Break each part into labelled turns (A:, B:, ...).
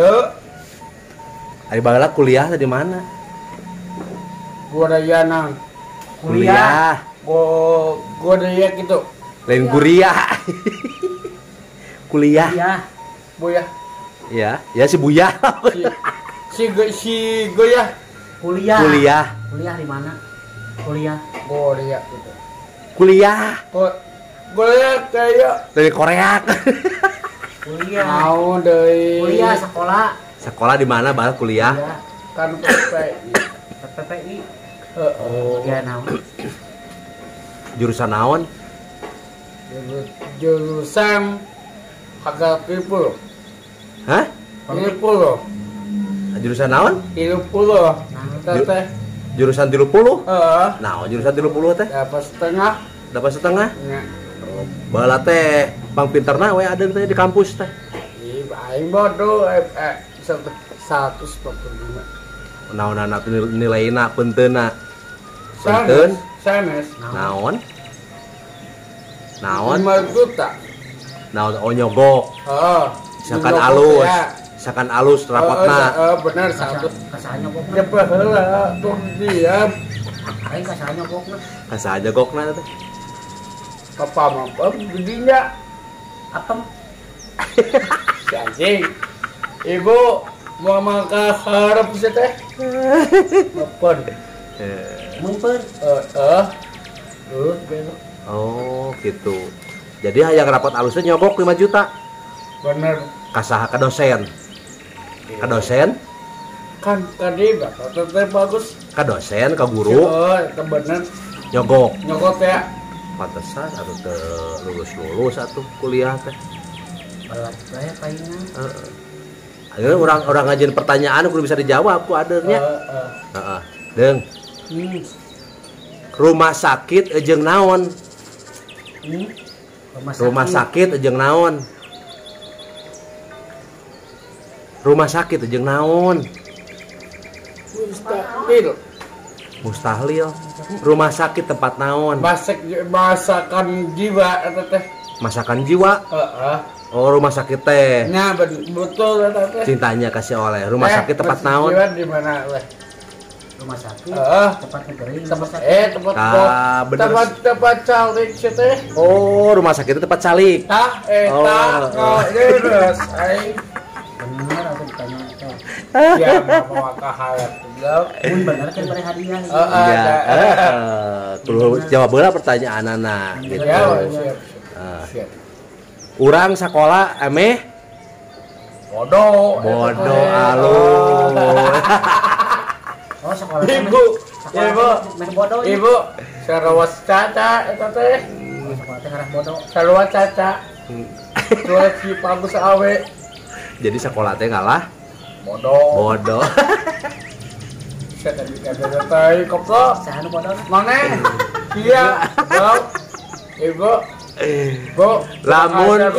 A: Ya,
B: ari bageula kuliah teh di mana?
A: gua daya nang.
B: Kuliah.
A: Gua gua daya gitu.
B: Lain kuliah. kuliah.
C: Iya,
A: Boya.
B: Ya, ya si Buya.
A: Si si go- si goya.
C: kuliah.
B: kuliah.
C: Kuliah di mana? Kuliah.
A: Gua daya gitu.
B: Kuliah
A: Gua gua daya kayak
B: dari Korea.
C: Kuliah.
A: mau dari
C: Kuliah sekolah.
B: Sekolah di mana barat kuliah?
C: Kuliah.
A: kan PPI.
C: PPI. Oh, ya naon?
B: Jurusan naon?
A: Jurus- Jurusan agak puluh.
B: Hah?
A: Puluh.
B: Jurusan naon?
A: Ini puluh. Teteh.
B: Jurusan 30?
A: Heeh.
B: Nah, jurusan 30 teh
A: Dapat setengah.
B: dapat setengah.
A: Ya.
B: Bala teh pang pinterna we ada teh di kampus teh.
A: Aing bodoh eh, eh satu satu sepuluh lima.
B: Naon anak nilainya penteuna. Punten.
A: Sanes.
B: Naon? Naon?
A: Juta.
B: Naon oh nyogok.
A: Oh.
B: Misalkan
A: Nyogok
B: alus.
A: ya.
B: Misalkan alus rapotna.
A: oh, benar satu.
C: kasahnya kok.
A: Cepet heula tuh diam.
C: Aing kasahnya kok.
B: Kasa aja gokna teh.
A: Papa mama gedinya
C: Apa?
A: si anjing. Ibu mau makan harap sih teh. Apa?
B: Eh,
C: Mumper.
A: Eh, eh. Uh, belok.
B: Oh, gitu. Jadi hayang rapot alusnya nyogok 5 juta.
A: Bener.
B: Kasaha ka dosen. Ka dosen,
A: Kan tadi bapak teteh bagus.
B: ka dosen, ka guru,
A: Oh, bener.
B: nyogok.
A: Nyokot ya.
B: Pantesan atuh teu lulus-lulus atuh kuliah teh.
C: Belat bae palingan.
B: Akhirnya orang orang ngajin pertanyaan kudu bisa dijawab ku ada
A: Eh,
B: nya.
A: eh.
B: Heeh. Deng,
C: Hmm.
B: rumah sakit ejeng naon?
C: Hmm. Rumah sakit.
B: Rumah sakit ejeng naon? Rumah sakit ejeng naon?
A: Mustahil.
B: Mustahlil. Rumah sakit tempat naon?
A: Masak masakan jiwa eta teh.
B: Masakan jiwa.
A: Heeh.
B: Oh, rumah sakit teh.
A: Nya ben- betul eta teh.
B: Cintanya kasih oleh. Rumah
A: Eh,
B: sakit tempat naon?
A: Jiwa di mana weh?
C: Rumah sakit.
A: Heeh.
C: Tempat. Rumah
A: Tempat
C: sakit.
A: eh tempat
B: Ah, bener.
A: Tempat tempat calik teh.
B: Oh, rumah sakit itu tempat salik.
A: Tah eta
B: Oh.
A: oh.
C: Bener aku ditanya.
A: Ya mau kahalat
C: Mun bener kan beri hadiah.
A: Heeh.
B: Ya,
A: ada.
B: eh, eh, jawab pertanyaan anak gitu.
A: Ya, siap.
B: Eh,
A: Siap.
B: Urang sekolah emeh
A: Bodoh.
B: bodoh
A: eta teh.
B: alus.
C: Oh, sekolah
A: Ibu, ibu,
C: bodoh. ya?
A: ibu, sarawas caca, eta teh,
C: Oh, Sekolah teh harah bodoh.
A: sarawas caca, jual si bagus awe,
B: Jadi sekolah teh ngalah
A: bodoh,
B: bodoh.
A: tadi koplo,
C: Sahan bodoh.
A: mana? Iya, bau, ibu, bu,
B: Lamun-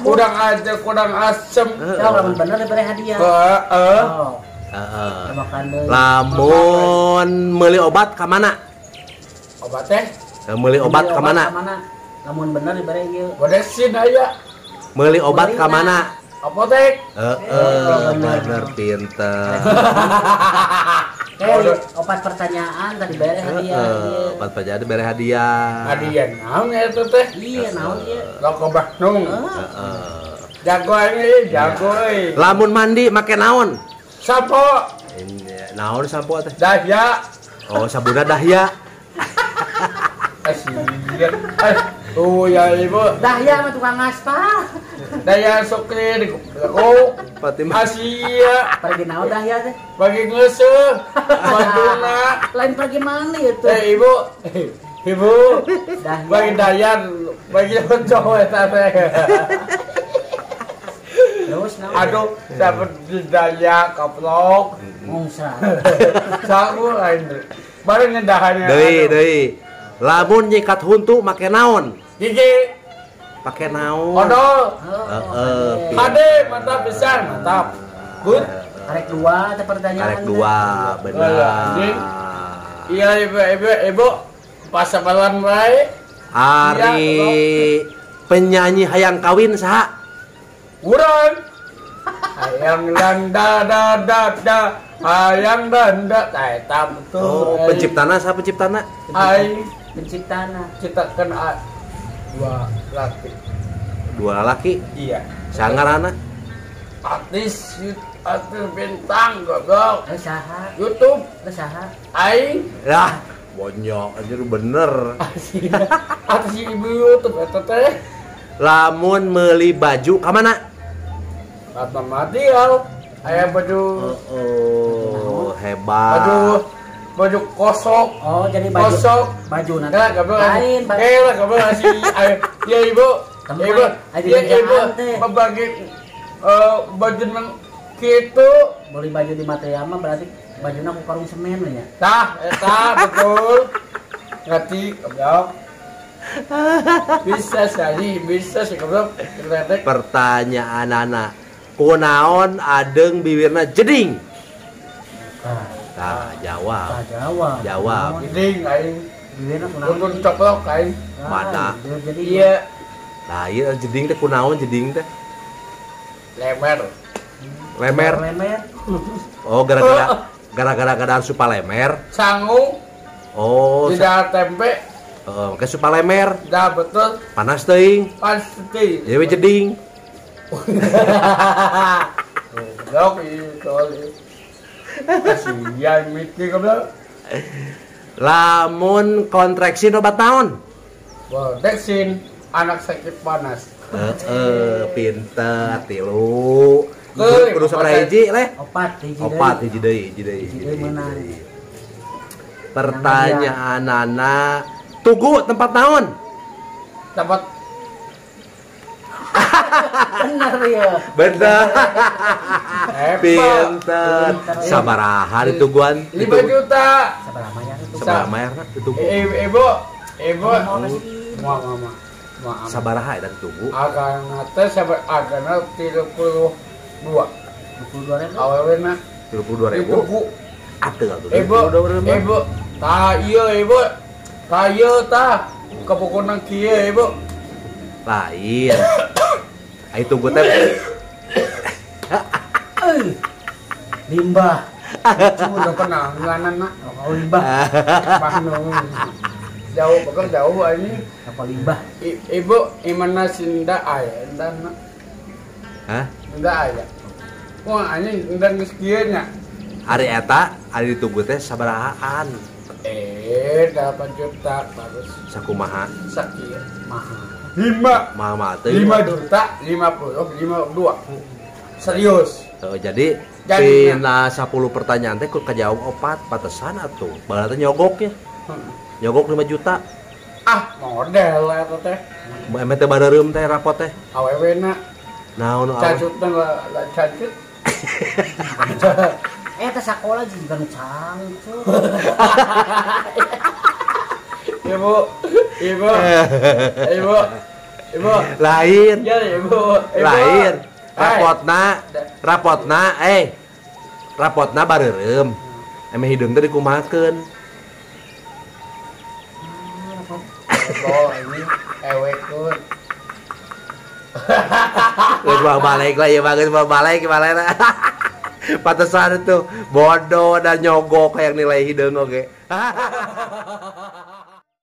A: kurang aja, kurang asem,
C: Ya, lamun bener diberi hadiah.
A: Heeh.
C: Oh,
B: Heeh. Lamun meuli obat ka mana?
A: obat teh,
B: Eh, Meuli obat ka mana?
C: Lamun bener diberi ieu.
A: bodesin aya,
B: Meuli obat ka mana?
A: apotek,
B: Heeh, bener pinter.
C: Eh, opat pertanyaan tadi beri hadiah.
B: Heeh,
C: ieu.
B: obat pajak bere hadiah.
A: hadiah naon ya itu teh,
C: Iya, naon ieu?
A: lo kobah nung,
B: Heeh.
A: jago ini, jago ini,
B: Lamun mandi make naon?
A: sapo,
B: naon sampo teh?
A: dahya,
B: Oh, sabuna dahya.
A: Kasihan. Tuh ya ibu.
C: Dahya mah tukang aspal.
A: Daya sokri di aku.
B: Fatimah.
A: Asia
C: Pergi naon Dahya teh?
A: bagi. Banduna.
C: Lain pergi mana itu?
A: Eh ibu. Ibu.
C: Dahya.
A: Bagi dayan, bagi cowok eta teh.
C: Terus naon?
A: Aduh, dapat di daya kaplok.
C: Mungsra.
A: Saku lain. Bareng ngendahannya.
B: Deui, deui. Lamun nyikat huntu make naon?
A: Gigi,
B: Pake naon?
A: odol.
B: Heeh.
A: Hade, mantap pisan, mantap. Good.
C: Karek dua ada pertanyaan.
B: Karek dua,
A: Oh,
B: benar.
A: iya. Iya ibu, ibu, ibu. Pas sabalan bae.
B: Ari penyanyi hayang kawin saha?
A: Urang. Hayang landa da da da hayang landa ta eta betul.
B: Oh,
A: Ai.
B: penciptana siapa penciptana?
A: Ai
C: Penciptana.
A: ciptakan a- dua laki.
B: Dua laki,
A: Iya.
B: sangarana.
A: Artis yut- artis bintang goblok.
C: Eh saha?
A: YouTube
C: Eh saha?
A: aing
B: Lah, bonyok anjir bener.
A: artis ibu YouTube eta teh.
B: Lamun meuli baju ka mana?
A: Kata material aya baju
B: Oh, hebat.
A: baju baju kosok
C: Oh, jadi baju
A: kosok
C: baju nanti.
A: Enggak, gak boleh.
C: Lain.
A: Eh, lah, gak boleh. Ayo, ya ibu.
C: Teman,
A: Ibu, ya ibu. Membagi eh, baju nang gitu.
C: Beli baju di material mah berarti bajunya aku karung semen lah ya.
A: Tah, eta betul. Ngerti, goblok. Bisa sih, bisa sih goblok. Kretek.
B: Pertanyaan anak. Kunaon adeng bibirna jeding?
C: Ah,
B: Nah, jawab.
C: tak jawab.
B: Jawab.
A: Giding aing.
C: Kenapa?
A: Untuk coplok aing.
B: Mana?
C: Jadi
A: Iya,
B: Nah, iya jeding teh kunaon jeding teh?
A: lemer.
B: Lemer.
C: Lemer.
B: Oh, gara-gara gara-gara keadaan supa lemer.
A: Sangu,
B: Oh, sa-
A: tidak tempe,
B: eh, ke supa lemer.
A: dah betul.
B: Panas teuing.
A: Pasti.
B: Jadi we jeding.
A: Goblok itu. Kasihan mikir goblok.
B: Lamun kontraksi obat naon?
A: Bodeksin anak sakit panas.
B: Heeh, pinter tilu. Kudu sabaraha
A: opat.
B: hiji leh?
C: Opat hiji
B: Opat
C: deui.
B: hiji deui, hiji deui.
C: Hiji deui.
B: Pertanyaan anak Tugu tempat naon?
A: Dapat
C: Bener ya.
B: Bener.
A: hebat.
B: Pinter.
C: Pinter.
B: Sabaraha di tuguan? Di
A: 5
B: tugu-
A: juta.
C: Itu?
B: Sabaraha mayarna di tugu?
A: Eh, Ibu, ibu.
C: Mau
A: mama.
B: Sabaraha eta di tugu?
A: Agana teh sabar agana 32.
C: 22 ribu.
A: Awalnya
B: 32
A: itu bu.
B: Atuh atuh.
A: Ibu,
B: 22 ribu.
A: ibu. Ta iya ibu. Ta iya ta. Kepukunan kieu ibu.
B: Lain. Ai tugu teh
C: Eh. Limbah.
A: Udah pernah nganan nak.
C: Oh, limbah.
A: Jauh bakal jauh ini.
C: Apa limbah?
A: I- Ibu imana sinda aya dan
B: Hah?
A: sinda aya. Wah anjing dan geus kieu nya.
B: Hari eta, hari di tugu teh sabarahaan?
A: Eh 8 juta bagus.
B: Sakumaha?
A: Sakieu.
C: Mahal.
A: Lima.
B: Mama teh.
A: Lima juta, lima puluh, lima dua. Serius.
B: Oh, jadi
A: Jadi,
B: Pina 10 pertanyaan teh kejawab opat pantesan atuh. Bahala teh nyogoknya.
A: Hmm.
B: Nyogok 5 juta.
A: Ah, model eta teh.
B: Eme teh bareureum teh rapot teh.
A: Awewe na
B: Naon awe?
A: cacutna lah lah cacut.
C: Eh, teh sekolah juga cangcut.
A: Ibu, ibu, ibu, ibu.
B: Lain.
A: Ya, ibu, ibu.
B: Lain.
A: Eh,
B: Rapotna, rapotna eh. Rapotna bareureum. Eme hidung
A: ini ewekun.
B: Geus bawa balik lah ya bagus bawa balik gimana Pantesan itu bodoh dan nyogok kayak nilai hidung oke.